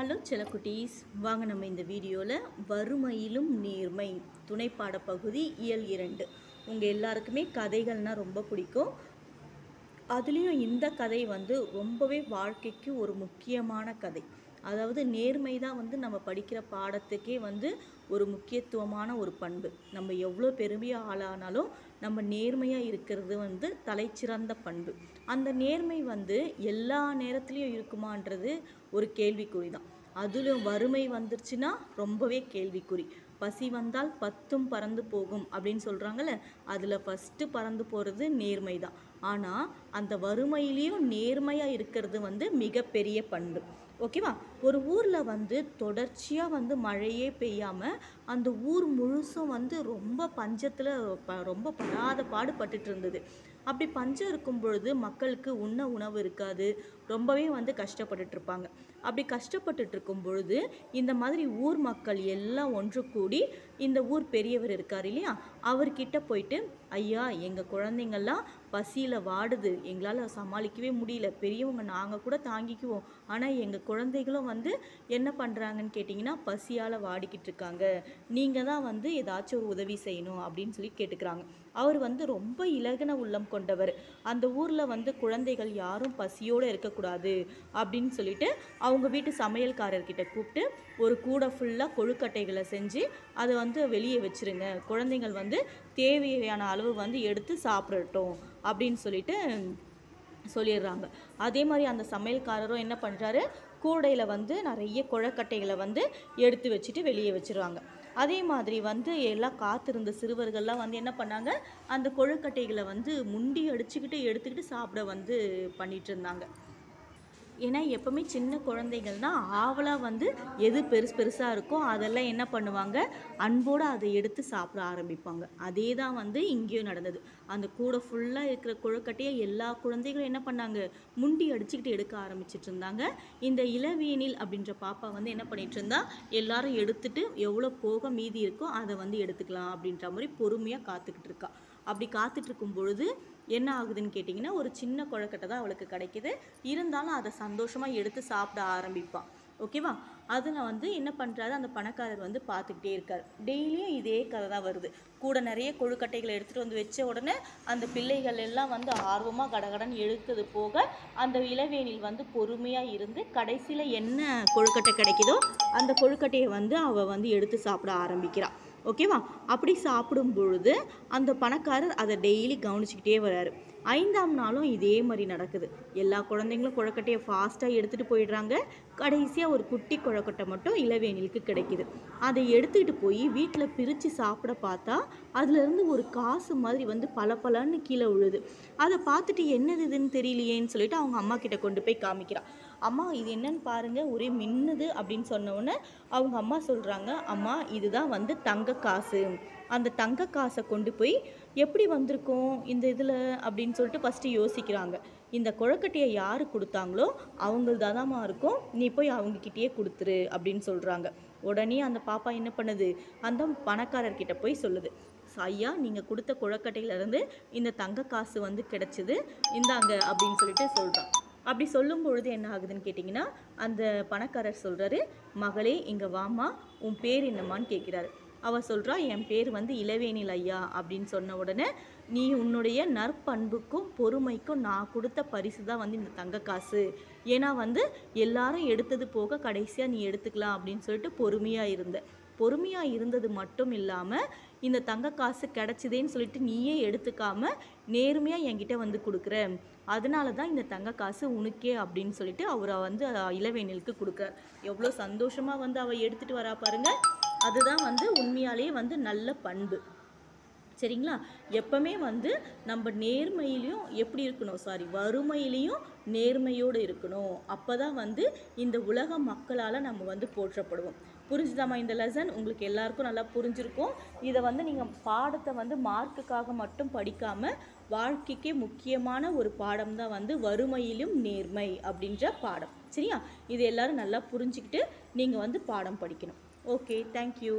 Hello செலக்குட்டீஸ் வாங்க நம்ம இந்த வீடியோவில் வறுமையிலும் நேர்மை துணைப்பாட பகுதி இயல் இரண்டு. உங்கள் எல்லாருக்குமே கதைகள்னால் ரொம்ப பிடிக்கும். அதுலேயும் இந்த கதை வந்து ரொம்பவே வாழ்க்கைக்கு ஒரு முக்கியமான கதை. அதாவது நேர்மை தான் வந்து நம்ம படிக்கிற பாடத்துக்கே வந்து ஒரு முக்கியத்துவமான ஒரு பண்பு. நம்ம எவ்வளோ பெருமையாக ஆளானாலும் நம்ம நேர்மையாக இருக்கிறது வந்து தலைச்சிறந்த பண்பு. அந்த நேர்மை வந்து எல்லா நேரத்துலையும் இருக்குமான்றது ஒரு கேள்விக்குறி தான். அதிலும் வறுமை வந்துருச்சுன்னா ரொம்பவே கேள்விக்குறி. பசி வந்தால் பத்தும் பறந்து போகும் அப்படின்னு சொல்கிறாங்கல்ல அதில் ஃபஸ்ட்டு பறந்து போகிறது நேர்மை தான். ஆனால் அந்த வறுமையிலையும் நேர்மையாக இருக்கிறது வந்து மிகப்பெரிய பண்பு. ஓகேவா ஒரு ஊரில் வந்து தொடர்ச்சியாக வந்து மழையே பெய்யாமல் அந்த ஊர் முழுசும் வந்து ரொம்ப பஞ்சத்தில் ரொம்ப படாத பாடுபட்டுட்டு இருந்தது. அப்படி பஞ்சம் இருக்கும் பொழுது மக்களுக்கு உண்ண உணவு இருக்காது. ரொம்பவே வந்து கஷ்டப்பட்டுட்டு இருப்பாங்க. அப்படி கஷ்டப்பட்டுட்டு இருக்கும் பொழுது இந்த மாதிரி ஊர் மக்கள் எல்லாம் ஒன்று கூடி இந்த ஊர் பெரியவர் இருக்கார் இல்லையா? அவர்கிட்ட போயிட்டு ஐயா எங்கள் குழந்தைங்கள்லாம் பசியில் வாடுது. எங்களால் சமாளிக்கவே முடியல. பெரியவங்க நாங்கள் கூட தாங்கிக்குவோம். ஆனால் எங்கள் குழந்தைகளும் வந்து என்ன பண்ணுறாங்கன்னு கேட்டிங்கன்னா பசியால் வாடிக்கிட்டு இருக்காங்க. நீங்கள் தான் வந்து ஏதாச்சும் ஒரு உதவி செய்யணும் அப்படின்னு சொல்லி கேட்டுக்கிறாங்க. அவர் வந்து ரொம்ப இலகின உள்ளம் கொண்டவர். அந்த ஊரில் வந்து குழந்தைகள் யாரும் பசியோடு இருக்கக்கூடாது அப்படின்னு சொல்லிட்டு அவங்க வீட்டு சமையல்காரர்கிட்ட கூப்பிட்டு ஒரு கூடை ஃபுல்லாக கொழுக்கட்டைகளை செஞ்சு அதை வந்து வெளியே வச்சிருங்க. குழந்தைகள் வந்து தேவையான அளவு வந்து எடுத்து சாப்பிடட்டும். அப்படின்னு சொல்லிட்டு சொல்லிடுறாங்க. அதே மாதிரி அந்த சமையல்காரரும் என்ன பண்ணுறாரு கூடையில் வந்து நிறைய குழக்கட்டைகளை வந்து எடுத்து வச்சுட்டு வெளியே வச்சிருவாங்க. அதே மாதிரி வந்து எல்லாம் காத்திருந்த சிறுவர்கள்லாம் வந்து என்ன பண்ணாங்க? அந்த கொழுக்கட்டைகளை வந்து முண்டி அடிச்சுக்கிட்டு எடுத்துக்கிட்டு சாப்பிட வந்து பண்ணிகிட்டு இருந்தாங்க. ஏன்னா எப்போவுமே சின்ன குழந்தைகள்னா ஆவலாக வந்து எது பெருசு பெருசாக இருக்கோ அதெல்லாம் என்ன பண்ணுவாங்க? அன்போடு அதை எடுத்து சாப்பிட ஆரம்பிப்பாங்க. அதே தான் வந்து இங்கேயும் நடந்தது. அந்த கூடை ஃபுல்லாக இருக்கிற குழக்கட்டையை எல்லா குழந்தைகளும் என்ன பண்ணாங்க? முண்டி அடிச்சுக்கிட்டு எடுக்க ஆரம்பிச்சிட்டு இருந்தாங்க. இந்த இளவேனில் அப்படின்ற பாப்பா வந்து என்ன பண்ணிகிட்டு இருந்தா? எல்லாரும் எடுத்துட்டு எவ்வளோ போக மீதி இருக்கோ அதை வந்து எடுத்துக்கலாம் அப்படின்ற மாதிரி பொறுமையாக காத்துக்கிட்டு இருக்கா. அப்படி காத்துட்ருக்கும் பொழுது என்ன ஆகுதுன்னு கேட்டிங்கன்னா ஒரு சின்ன குழக்கட்டை தான் அவளுக்கு கிடைக்கிது. இருந்தாலும் அதை சந்தோஷமாக எடுத்து சாப்பிட ஆரம்பிப்பான். ஓகேவா? அதில் வந்து என்ன பண்ணுறாரு அந்த பணக்காரர் வந்து பார்த்துக்கிட்டே இருக்கார். டெய்லியும் இதே கதை தான் வருது. கூட நிறைய கொழுக்கட்டைகளை எடுத்துகிட்டு வந்து வச்ச உடனே அந்த பிள்ளைகள் எல்லாம் வந்து ஆர்வமாக கடகடன் எடுத்தது போக அந்த இளவேனில் வந்து பொறுமையாக இருந்து கடைசியில் என்ன கொழுக்கட்டை கிடைக்குதோ அந்த கொழுக்கட்டையை வந்து அவள் வந்து எடுத்து சாப்பிட ஆரம்பிக்கிறாள் ஓகேவா அப்படி சாப்பிடும் பொழுது அந்த பணக்காரர் அதை டெய்லி கவனிச்சுக்கிட்டே வராரு. ஐந்தாம் நாளும் இதே மாதிரி நடக்குது. எல்லா குழந்தைங்களும் குழக்கட்டையை ஃபாஸ்ட்டாக எடுத்துகிட்டு போயிடுறாங்க. கடைசியாக ஒரு குட்டி குழக்கட்டை மட்டும் இளவேனிலுக்கு கிடைக்கிது. அதை எடுத்துக்கிட்டு போய் வீட்டில் பிரித்து சாப்பிட பார்த்தா அதுலேருந்து ஒரு காசு மாதிரி வந்து பல பலன்னு கீழே விழுது. அதை பார்த்துட்டு என்னது இதுன்னு தெரியலையேன்னு சொல்லிட்டு அவங்க அம்மா கிட்ட கொண்டு போய் காமிக்கிறான் அம்மா இது என்னன்னு பாருங்க ஒரே மின்னுது அப்படின்னு சொன்ன அவங்க அம்மா சொல்கிறாங்க அம்மா இதுதான் வந்து தங்க காசு. அந்த தங்க காசை கொண்டு போய் எப்படி வந்திருக்கும் இந்த இதில்? அப்படின்னு சொல்லிட்டு ஃபஸ்ட்டு யோசிக்கிறாங்க. இந்த குழக்கட்டையை யார் கொடுத்தாங்களோ அவங்கள்தாதாம்மா இருக்கும். நீ போய் அவங்கக்கிட்டேயே கொடுத்துரு அப்படின்னு சொல்கிறாங்க உடனே அந்த பாப்பா என்ன பண்ணுது? அந்த பணக்காரர்கிட்ட போய் சொல்லுது. ஐயா நீங்கள் கொடுத்த குழக்கட்டையிலேருந்து இந்த தங்க காசு வந்து கிடச்சிது. இந்தாங்க அப்படின்னு சொல்லிட்டு சொல்கிறான் அப்படி சொல்லும் பொழுது என்ன ஆகுதுன்னு கேட்டிங்கன்னா அந்த பணக்காரர் சொல்கிறாரு மகளே இங்கே வாமா உன் பேர் என்னம்மான்னு கேட்குறாரு. அவள் சொல்கிறா என் பேர் வந்து இளவேனில் ஐயா அப்படின்னு சொன்ன உடனே நீ உன்னுடைய நற்பண்புக்கும் பொறுமைக்கும் நான் கொடுத்த பரிசு தான் வந்து இந்த தங்க காசு. ஏன்னா வந்து எல்லாரும் எடுத்தது போக கடைசியாக நீ எடுத்துக்கலாம் அப்படின்னு சொல்லிட்டு பொறுமையாக இருந்த. பொறுமையாக இருந்தது மட்டும் இல்லாமல் இந்த தங்க காசு கிடச்சிதேன்னு சொல்லிட்டு நீயே எடுத்துக்காமல் நேர்மையாக என்கிட்ட வந்து கொடுக்குற. அதனால தான் இந்த தங்க காசு உனக்கே அப்படின்னு சொல்லிட்டு அவரை வந்து இளவேனிலுக்கு கொடுக்குறார். எவ்வளோ சந்தோஷமாக வந்து அவள் எடுத்துகிட்டு வரா பாருங்கள் அதுதான் வந்து உண்மையாலேயே வந்து நல்ல பண்பு. சரிங்களா? எப்பவுமே வந்து நம்ம நேர்மையிலையும் எப்படி இருக்கணும்? சாரி வறுமையிலையும் நேர்மையோடு இருக்கணும். அப்போ தான் வந்து இந்த உலக மக்களால் நம்ம வந்து போற்றப்படுவோம். புரிஞ்சுதாம்மா இந்த லெசன் உங்களுக்கு எல்லாருக்கும் நல்லா புரிஞ்சிருக்கும். இதை வந்து நீங்கள் பாடத்தை வந்து மார்க்குக்காக மட்டும் படிக்காமல் வாழ்க்கைக்கே முக்கியமான ஒரு பாடம் தான் வந்து வறுமையிலும் நேர்மை அப்படின்ற பாடம். சரியா? இது எல்லாரும் நல்லா புரிஞ்சுக்கிட்டு நீங்கள் வந்து பாடம் படிக்கணும். Okay thank you